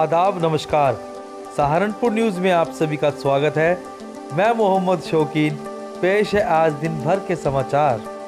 आदाब, नमस्कार। सहारनपुर न्यूज़ में आप सभी का स्वागत है। मैं मोहम्मद शौकीन, पेश है आज दिन भर के समाचार।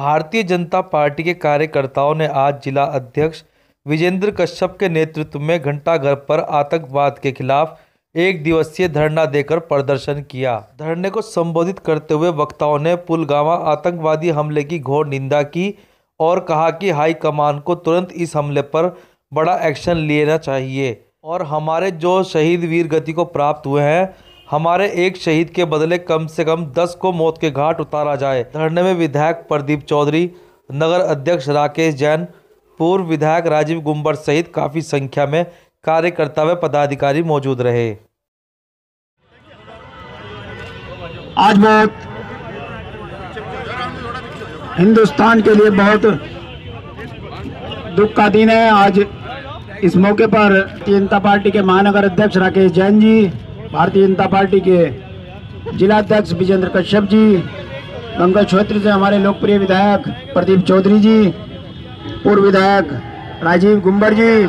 भारतीय जनता पार्टी के कार्यकर्ताओं ने आज जिला अध्यक्ष विजेंद्र कश्यप के नेतृत्व में घंटाघर पर आतंकवाद के खिलाफ एक दिवसीय धरना देकर प्रदर्शन किया। धरने को संबोधित करते हुए वक्ताओं ने पुलगामा आतंकवादी हमले की घोर निंदा की और कहा कि हाईकमान को तुरंत इस हमले पर बड़ा एक्शन लेना चाहिए और हमारे जो शहीद वीर गति को प्राप्त हुए हैं हमारे एक शहीद के बदले कम से कम दस को मौत के घाट उतारा जाए। धरने में विधायक प्रदीप चौधरी, नगर अध्यक्ष राकेश जैन, पूर्व विधायक राजीव गुम्बर सहित काफ़ी संख्या में कार्यकर्ता व पदाधिकारी मौजूद रहे। आज बहुत हिंदुस्तान के लिए बहुत दुख का दिन है। आज इस मौके पर जनता पार्टी के महानगर अध्यक्ष राकेश जैन जी भारतीय जनता पार्टी के जिला अध्यक्ष विजेंद्र कश्यप जी, गंगा क्षेत्र से हमारे लोकप्रिय विधायक प्रदीप चौधरी जी, पूर्व विधायक राजीव गुम्बर जी,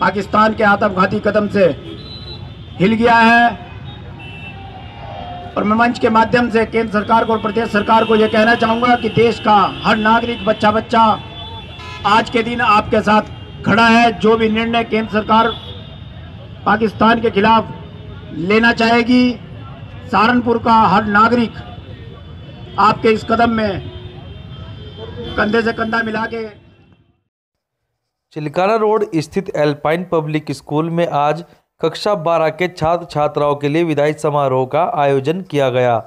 पाकिस्तान के आतंकघाती कदम से हिल गया है। और मैं मंच के माध्यम से केंद्र सरकार को और प्रदेश सरकार को यह कहना चाहूँगा कि देश का हर नागरिक बच्चा बच्चा आज के दिन आपके साथ खड़ा है। जो भी निर्णय केंद्र सरकार पाकिस्तान के खिलाफ लेना चाहेगी सहारनपुर का हर नागरिक आपके इस कदम में कंधे से कंधा मिला के चिलकाना रोड स्थित एल्पाइन पब्लिक स्कूल में आज कक्षा बारह के छात्र छात्राओं के लिए विदाई समारोह का आयोजन किया गया,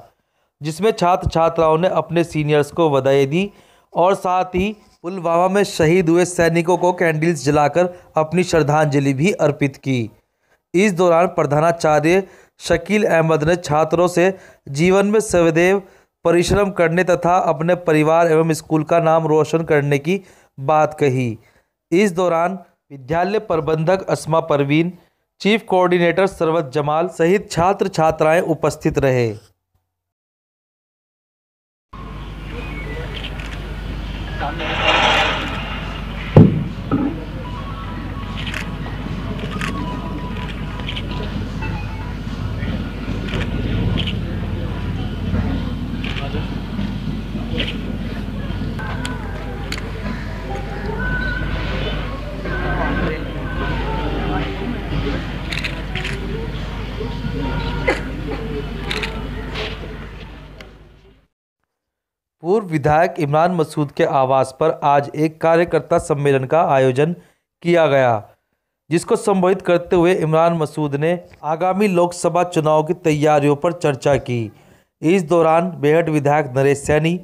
जिसमें छात्र छात्राओं ने अपने सीनियर्स को बधाई दी और साथ ही पुलवामा में शहीद हुए सैनिकों को कैंडल्स जलाकर अपनी श्रद्धांजलि भी अर्पित की। इस दौरान प्रधानाचार्य शकील अहमद ने छात्रों से जीवन में सदैव परिश्रम करने तथा अपने परिवार एवं स्कूल का नाम रोशन करने की बात कही। इस दौरान विद्यालय प्रबंधक अस्मा परवीन, चीफ कोऑर्डिनेटर सरवत जमाल सहित छात्र छात्राएँ उपस्थित रहे। पूर्व विधायक इमरान मसूद के आवास पर आज एक कार्यकर्ता सम्मेलन का आयोजन किया गया, जिसको संबोधित करते हुए इमरान मसूद ने आगामी लोकसभा चुनाव की तैयारियों पर चर्चा की। इस दौरान बेहट विधायक नरेश सैनी,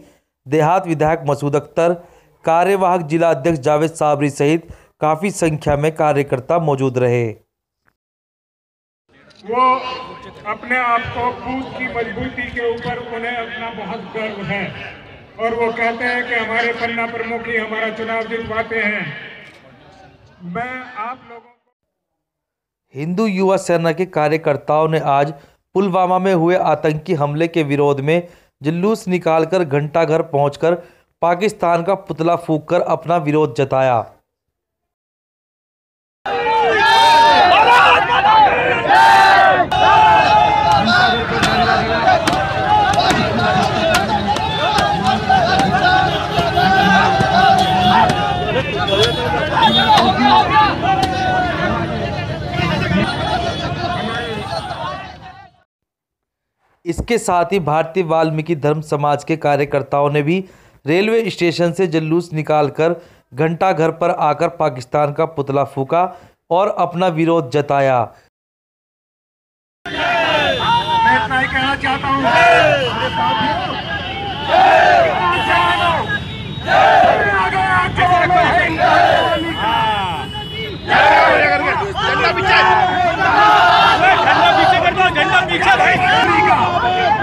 देहात विधायक मसूद अख्तर, कार्यवाहक जिला अध्यक्ष जावेद साबरी सहित काफ़ी संख्या में कार्यकर्ता मौजूद रहे। वो अपने आप को बूथ की मजबूती के ऊपर उन्हें अपना बहुत गर्व है। और वो कहते हैं कि हमारे पन्ना प्रमुख ही हमारा चुनाव जितवाते हैं। मैं आप लोगों हिंदू युवा सेना के कार्यकर्ताओं ने आज पुलवामा में हुए आतंकी हमले के विरोध में जुलूस निकालकर घंटाघर पहुंचकर पाकिस्तान का पुतला फूंककर अपना विरोध जताया। इसके साथ ही भारतीय वाल्मीकि धर्म समाज के कार्यकर्ताओं ने भी रेलवे स्टेशन से जुलूस निकालकर घंटा घर पर आकर पाकिस्तान का पुतला फूका और अपना विरोध जताया मैं इतना ही कहना चाहता हूँ America!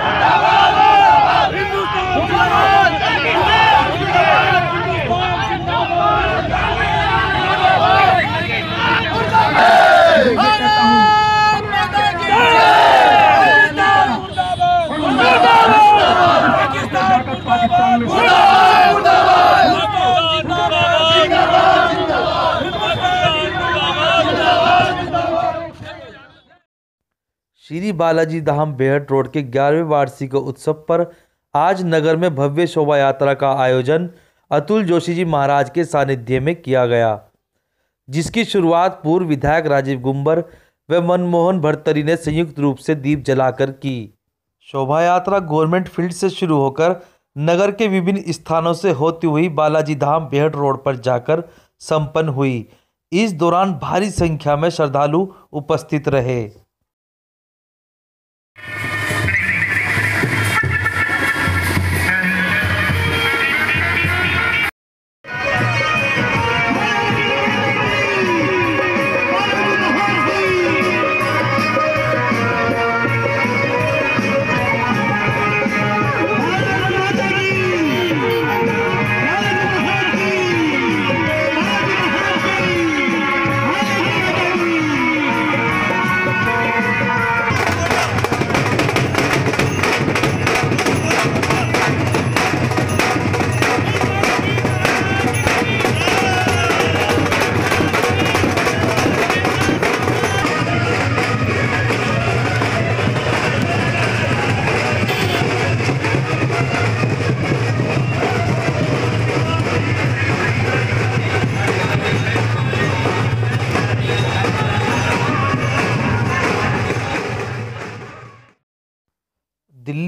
श्री बालाजी धाम बेहट रोड के ग्यारहवें वार्षिक उत्सव पर आज नगर में भव्य शोभा यात्रा का आयोजन अतुल जोशी जी महाराज के सानिध्य में किया गया, जिसकी शुरुआत पूर्व विधायक राजीव गुम्बर व मनमोहन भरतरी ने संयुक्त रूप से दीप जलाकर की। शोभा यात्रा गवर्नमेंट फ़ील्ड से शुरू होकर नगर के विभिन्न स्थानों से होती हुई बालाजी धाम बेहट रोड पर जाकर संपन्न हुई। इस दौरान भारी संख्या में श्रद्धालु उपस्थित रहे।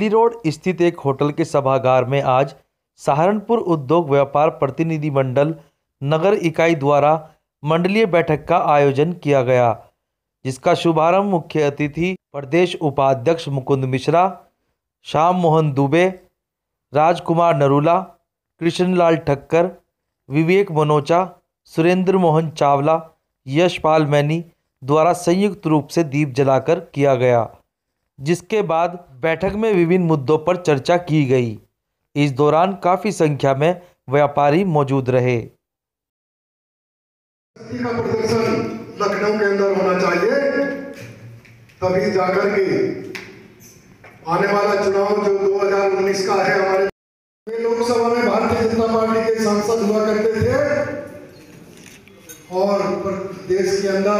रोड स्थित एक होटल के सभागार में आज सहारनपुर उद्योग व्यापार प्रतिनिधि मंडल नगर इकाई द्वारा मंडलीय बैठक का आयोजन किया गया, जिसका शुभारंभ मुख्य अतिथि प्रदेश उपाध्यक्ष मुकुंद मिश्रा, श्याम मोहन दुबे, राजकुमार नरूला, कृष्णलाल ठक्कर, विवेक मनोचा, सुरेंद्र मोहन चावला, यशपाल मैनी द्वारा संयुक्त रूप से दीप जलाकर किया गया। जिसके बाद बैठक में विभिन्न मुद्दों पर चर्चा की गई। इस दौरान काफ़ी संख्या में व्यापारी मौजूद रहे। का प्रदर्शन लखनऊ के अंदर होना चाहिए। तभी जाकर के आने वाला चुनाव जो 2019 का है, हमारे लोकसभा में भारतीय जनता पार्टी के सांसद हुआ करते थे और देश के अंदर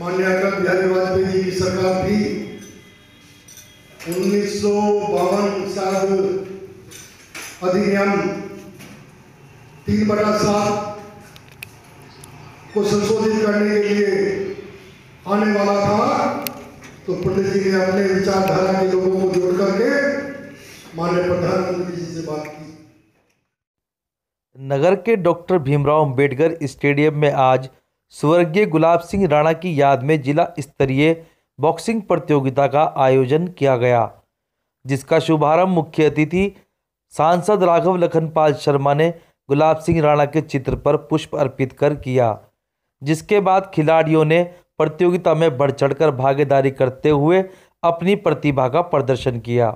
माननीय अटल बिहारी वाजपेयी जी की सरकार थी उन्नीस सौ अधिनियम तीन बटा सात को संशोधित करने के लिए आने वाला था तो पंडित जी ने अपने विचारधारा के लोगों को जोड़ करके माननीय प्रधानमंत्री जी से बात की। नगर के डॉक्टर भीमराव अंबेडकर स्टेडियम में आज स्वर्गीय गुलाब सिंह राणा की याद में जिला स्तरीय बॉक्सिंग प्रतियोगिता का आयोजन किया गया, जिसका शुभारंभ मुख्य अतिथि सांसद राघव लखनपाल शर्मा ने गुलाब सिंह राणा के चित्र पर पुष्प अर्पित कर किया, जिसके बाद खिलाड़ियों ने प्रतियोगिता में बढ़ चढ़कर भागीदारी करते हुए अपनी प्रतिभा का प्रदर्शन किया।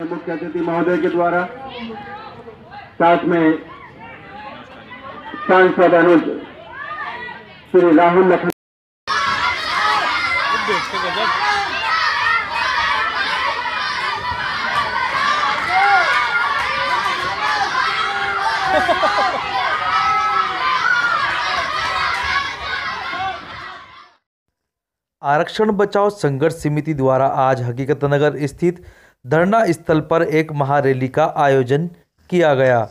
मुख्य अतिथि महोदय के द्वारा साथ में सांसद अनुज श्री राहुल लखन आरक्षण बचाओ संघर्ष समिति द्वारा आज हकीकत नगर स्थित धरना स्थल पर एक महारैली का आयोजन किया गया,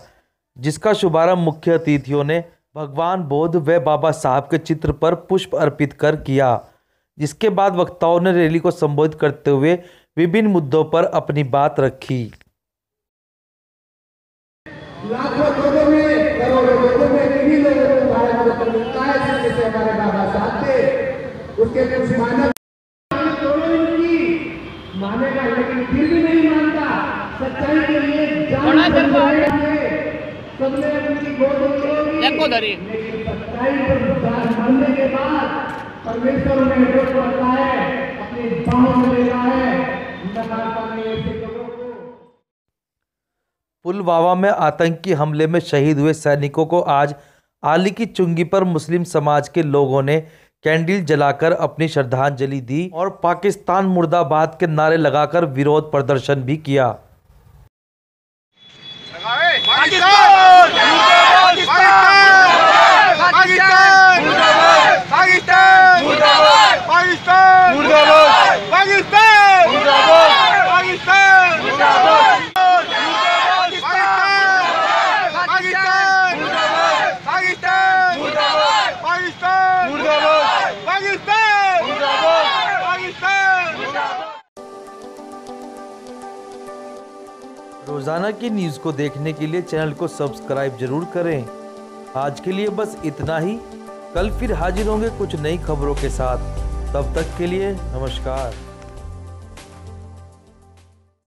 जिसका शुभारंभ मुख्य अतिथियों ने भगवान बौद्ध व बाबा साहब के चित्र पर पुष्प अर्पित कर किया। जिसके बाद वक्ताओं ने रैली को संबोधित करते हुए विभिन्न मुद्दों पर अपनी बात रखी लाखों लोगों में करोड़ों लोगों में इन्हीं लोगों को भारत रत्न मिलता है जिससे हमारे बाबा साहब थे उसके कुछ मानव दोनों इनकी मानेगा लेकिन फिर भी नहीं मानता सच्चाई के लिए जान सबने उनकी गोद एको धरी लेकिन सच्चाई पर जान मानने के बाद परमेश्वर उन्हें जो करता है अपनी बाहों में लेता है नकारता नहीं ऐसे लोगों को पुलवामा में आतंकी हमले में शहीद हुए सैनिकों को आज आली की चुंगी पर मुस्लिम समाज के लोगों ने कैंडल जलाकर अपनी श्रद्धांजलि दी और पाकिस्तान मुर्दाबाद के नारे लगाकर विरोध प्रदर्शन भी किया। रोज़ाना की न्यूज़ को देखने के लिए चैनल को सब्सक्राइब ज़रूर करें। आज के लिए बस इतना ही। कल फिर हाजिर होंगे कुछ नई खबरों के साथ। तब तक के लिए नमस्कार।